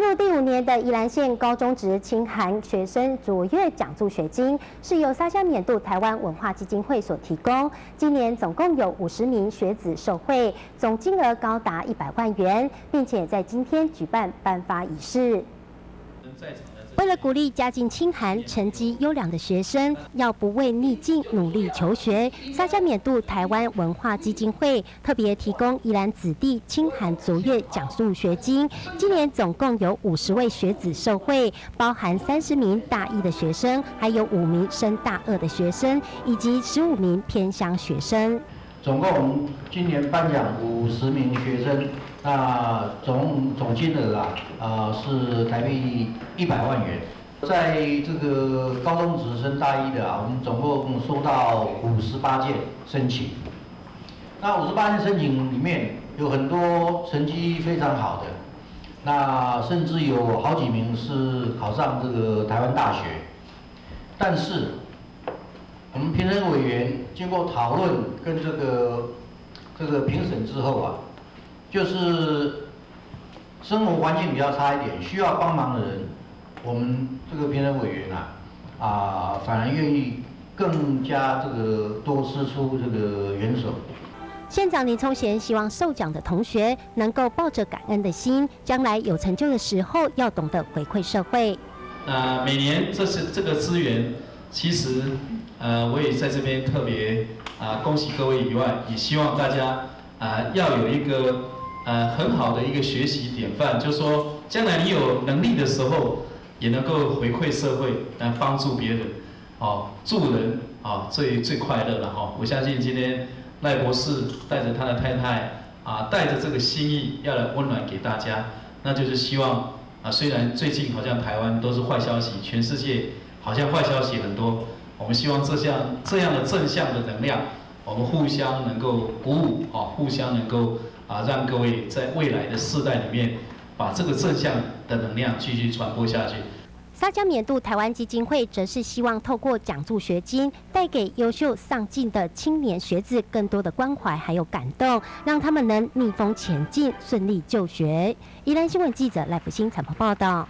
入第五年的宜兰县高中职清寒学生卓越奖助学金，是由沙乡缅度台湾文化基金会所提供。今年总共有五十名学子受惠，总金额高达一百万元，并且在今天举办颁发仪式。为了鼓励家境清寒、成绩优良的学生，要不畏逆境努力求学，沙加缅度台湾文化基金会特别提供宜兰子弟清寒卓越奖助学金。今年总共有五十位学子受惠，包含三十名大一的学生，还有五名升大二的学生，以及十五名偏乡学生。总共今年颁奖五十名学生。那总总金额啊，啊是台币一百万元。在这个高中职升大一的啊，我们总共收到五十八件申请。那五十八件申请里面有很多成绩非常好的，那甚至有好几名是考上这个台湾大学。但是我们评审委员经过讨论跟这个这个评审之后啊。就是生活环境比较差一点，需要帮忙的人，我们这个评审委员啊，啊，反而愿意更加这个多施出这个援手。县长林聪贤希望受奖的同学能够抱着感恩的心，将来有成就的时候要懂得回馈社会。啊每年这是这个资源，其实呃我也在这边特别啊恭喜各位以外，也希望大家啊要有一个。呃，很好的一个学习典范，就是说，将来你有能力的时候，也能够回馈社会，来帮助别人，哦，助人啊，最最快乐了哈。我相信今天赖博士带着他的太太啊，带着这个心意要来温暖给大家，那就是希望啊，虽然最近好像台湾都是坏消息，全世界好像坏消息很多，我们希望这项这样的正向的能量，我们互相能够鼓舞啊，互相能够。啊，让各位在未来的世代里面，把这个正向的能量继续传播下去。撒娇免度台湾基金会则是希望透过奖助学金，带给优秀上进的青年学子更多的关怀还有感动，让他们能逆风前进，顺利就学。宜兰新闻记者赖福星采访报道。